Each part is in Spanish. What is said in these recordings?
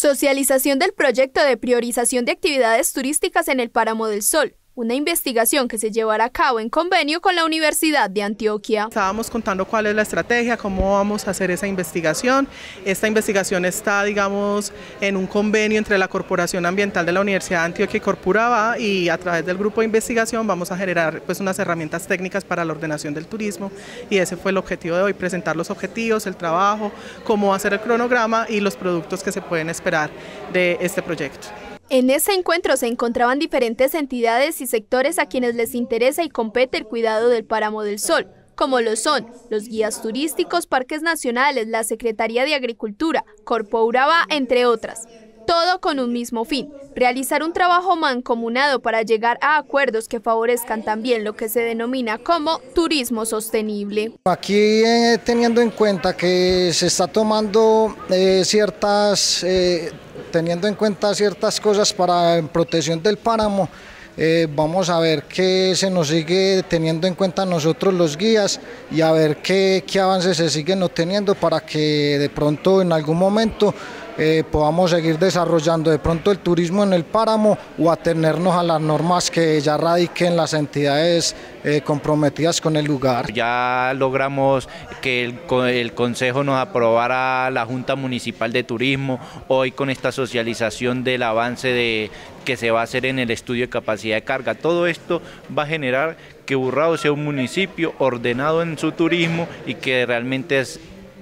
Socialización del proyecto de priorización de actividades turísticas en el Páramo del Sol una investigación que se llevará a cabo en convenio con la Universidad de Antioquia. Estábamos contando cuál es la estrategia, cómo vamos a hacer esa investigación. Esta investigación está, digamos, en un convenio entre la Corporación Ambiental de la Universidad de Antioquia y Corpuraba y a través del grupo de investigación vamos a generar pues unas herramientas técnicas para la ordenación del turismo y ese fue el objetivo de hoy, presentar los objetivos, el trabajo, cómo hacer el cronograma y los productos que se pueden esperar de este proyecto. En ese encuentro se encontraban diferentes entidades y sectores a quienes les interesa y compete el cuidado del páramo del sol, como lo son los guías turísticos, parques nacionales, la Secretaría de Agricultura, Corpo Urabá, entre otras. Todo con un mismo fin, realizar un trabajo mancomunado para llegar a acuerdos que favorezcan también lo que se denomina como turismo sostenible. Aquí eh, teniendo en cuenta que se está tomando eh, ciertas... Eh, teniendo en cuenta ciertas cosas para protección del páramo, eh, vamos a ver qué se nos sigue teniendo en cuenta nosotros los guías y a ver qué, qué avances se siguen obteniendo para que de pronto en algún momento eh, podamos seguir desarrollando de pronto el turismo en el páramo o atenernos a las normas que ya radiquen las entidades eh, comprometidas con el lugar. Ya logramos que el, Consejo nos aprobara la Junta Municipal de Turismo, hoy con esta socialización del avance de, que se va a hacer en el estudio de capacidad de carga. Todo esto va a generar que Burrado sea un municipio ordenado en su turismo y que realmente es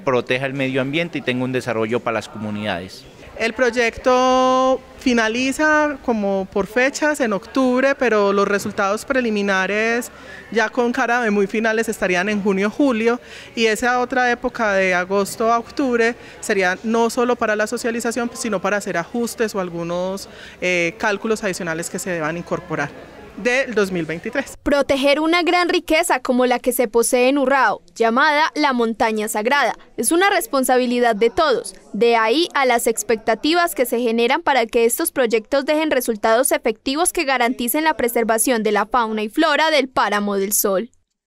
proteja el medio ambiente y tenga un desarrollo para las comunidades. El proyecto finaliza como por fechas en octubre, pero los resultados preliminares ya con cara de muy finales estarían en junio-julio y esa otra época de agosto a octubre sería no solo para la socialización, sino para hacer ajustes o algunos eh, cálculos adicionales que se deban incorporar del 2023. Proteger una gran riqueza como la que se posee en Urrao, llamada la montaña sagrada, es una responsabilidad de todos. De ahí a las expectativas que se generan para que estos proyectos dejen resultados efectivos que garanticen la preservación de la fauna y flora del páramo del sol.